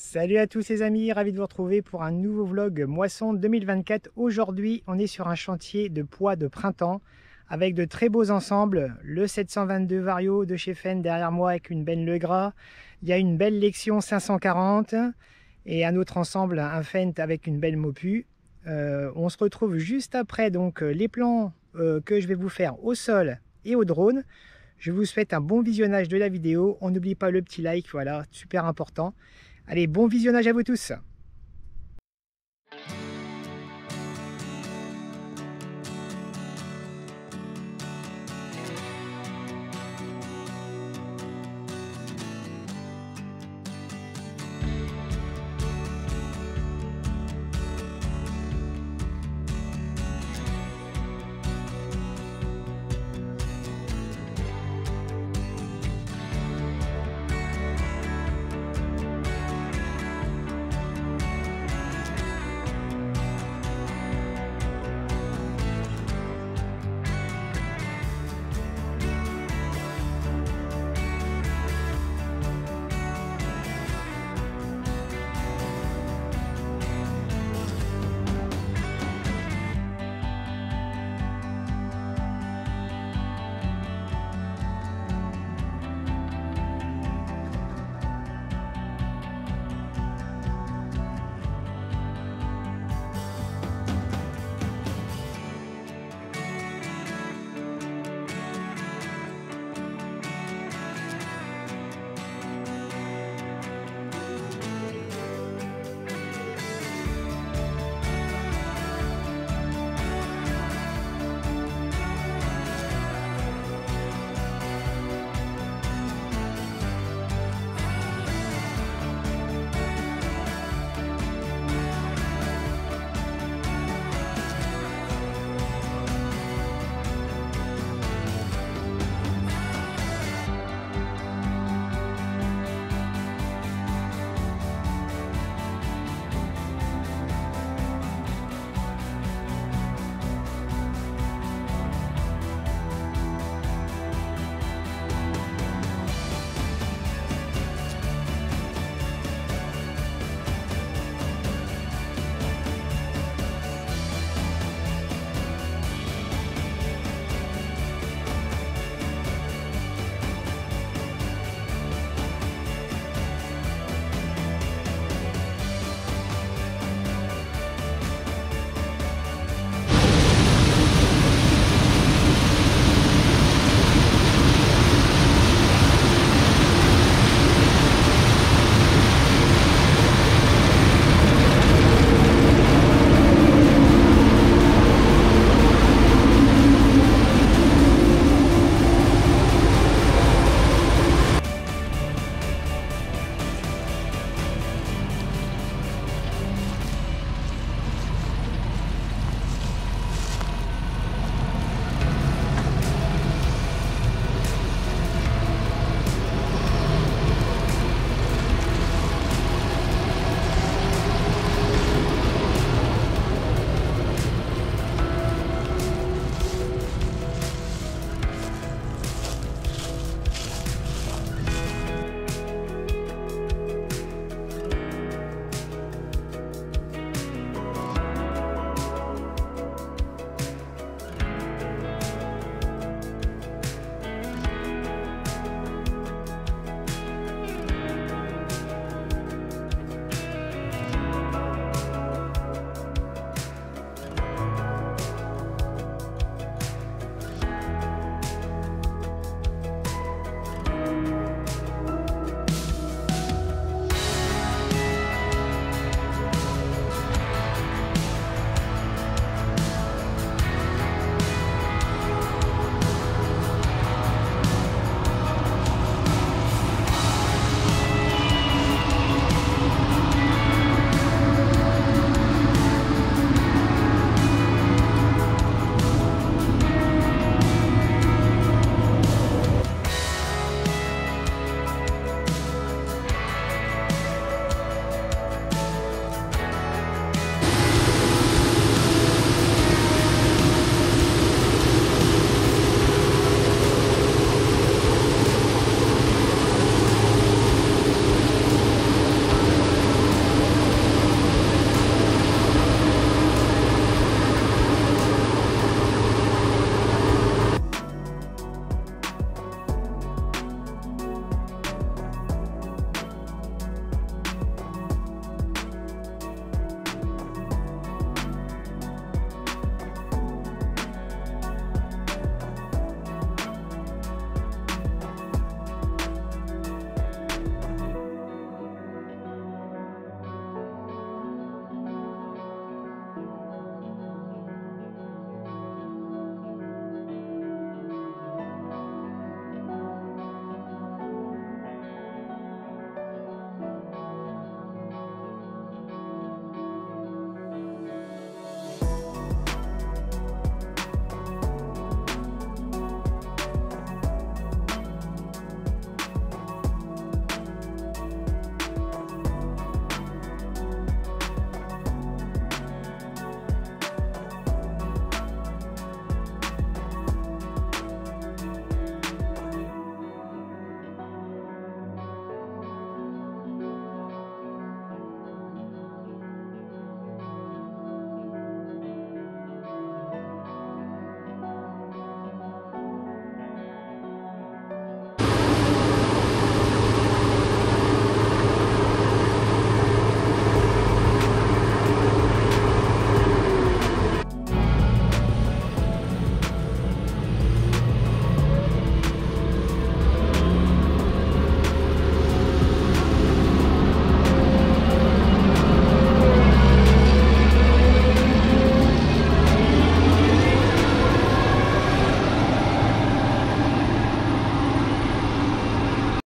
Salut à tous les amis, ravi de vous retrouver pour un nouveau vlog moisson 2024. Aujourd'hui, on est sur un chantier de poids de printemps avec de très beaux ensembles. Le 722 Vario de chez Fenn derrière moi avec une belle Legras. Il y a une belle Lexion 540 et un autre ensemble, un Fendt avec une belle Mopu. Euh, on se retrouve juste après donc les plans euh, que je vais vous faire au sol et au drone. Je vous souhaite un bon visionnage de la vidéo. On n'oublie pas le petit like, voilà, super important. Allez, bon visionnage à vous tous